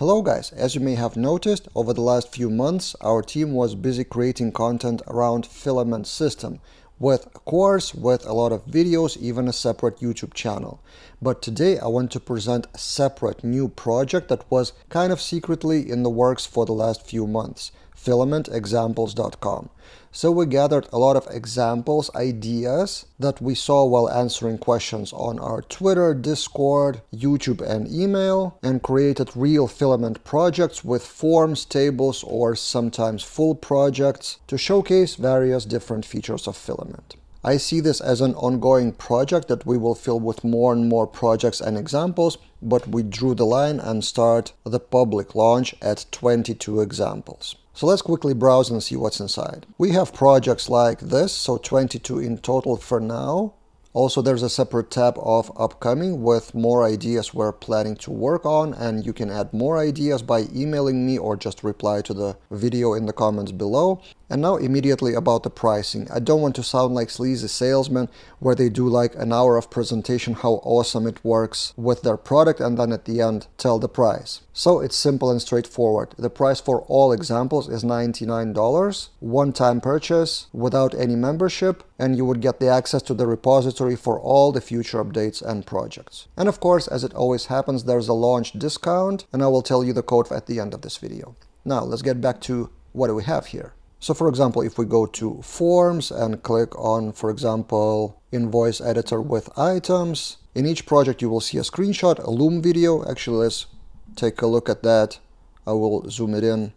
Hello guys, as you may have noticed, over the last few months our team was busy creating content around filament system with a course, with a lot of videos, even a separate YouTube channel. But today I want to present a separate new project that was kind of secretly in the works for the last few months filamentexamples.com. So we gathered a lot of examples, ideas that we saw while answering questions on our Twitter, Discord, YouTube and email and created real filament projects with forms, tables or sometimes full projects to showcase various different features of filament. I see this as an ongoing project that we will fill with more and more projects and examples, but we drew the line and start the public launch at 22 examples. So let's quickly browse and see what's inside. We have projects like this, so 22 in total for now. Also, there's a separate tab of upcoming with more ideas we're planning to work on and you can add more ideas by emailing me or just reply to the video in the comments below. And now immediately about the pricing. I don't want to sound like sleazy salesmen where they do like an hour of presentation how awesome it works with their product and then at the end tell the price. So it's simple and straightforward. The price for all examples is $99, one-time purchase without any membership and you would get the access to the repository for all the future updates and projects. And of course, as it always happens, there's a launch discount and I will tell you the code at the end of this video. Now let's get back to what do we have here. So for example, if we go to Forms and click on, for example, Invoice Editor with items, in each project you will see a screenshot, a Loom video. Actually, let's take a look at that. I will zoom it in.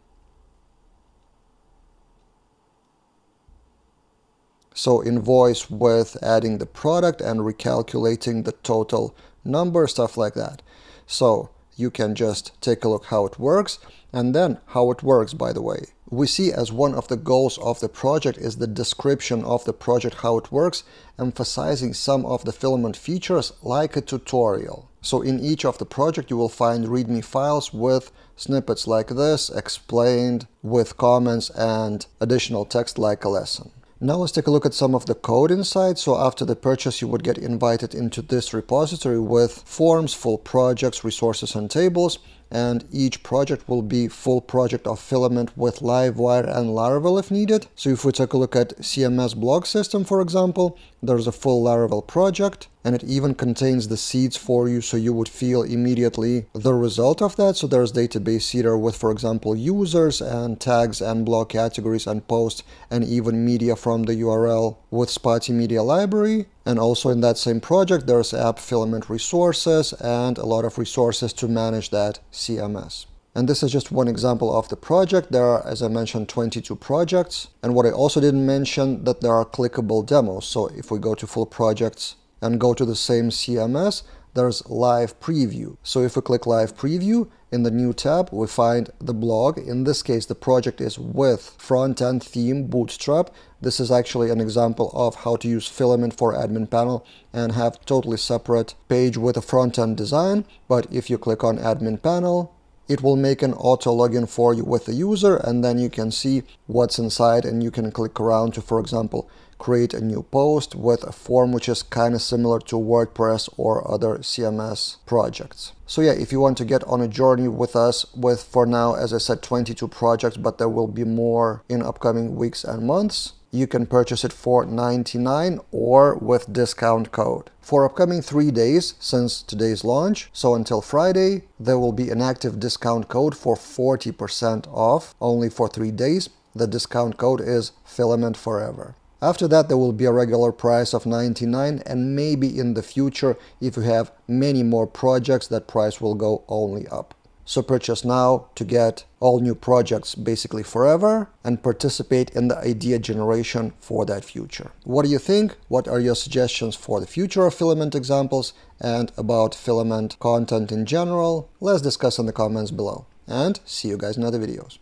So invoice with adding the product and recalculating the total number, stuff like that. So you can just take a look how it works and then how it works, by the way we see as one of the goals of the project is the description of the project, how it works, emphasizing some of the filament features like a tutorial. So in each of the project you will find readme files with snippets like this, explained with comments and additional text like a lesson. Now let's take a look at some of the code inside. So after the purchase, you would get invited into this repository with forms, full projects, resources, and tables and each project will be full project of filament with Livewire and Laravel if needed. So if we take a look at CMS blog system, for example, there's a full Laravel project and it even contains the seeds for you so you would feel immediately the result of that. So there's database seeder with, for example, users and tags and blog categories and posts and even media from the URL with Spatie Media Library. And also in that same project, there's app filament resources and a lot of resources to manage that CMS. And this is just one example of the project. There are, as I mentioned, 22 projects. And what I also didn't mention that there are clickable demos. So if we go to full projects and go to the same CMS, there's live preview. So if we click live preview in the new tab, we find the blog. In this case, the project is with front-end theme bootstrap. This is actually an example of how to use filament for admin panel and have totally separate page with a front-end design. But if you click on admin panel, it will make an auto login for you with the user and then you can see what's inside and you can click around to, for example, create a new post with a form which is kind of similar to WordPress or other CMS projects. So yeah, if you want to get on a journey with us with, for now, as I said, 22 projects, but there will be more in upcoming weeks and months, you can purchase it for 99 or with discount code. For upcoming three days since today's launch, so until Friday, there will be an active discount code for 40% off only for three days. The discount code is filament forever. After that, there will be a regular price of 99 and maybe in the future, if you have many more projects, that price will go only up. So purchase now to get all new projects basically forever and participate in the idea generation for that future. What do you think? What are your suggestions for the future of filament examples and about filament content in general? Let's discuss in the comments below. And see you guys in other videos.